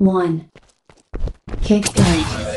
1. Kick gun.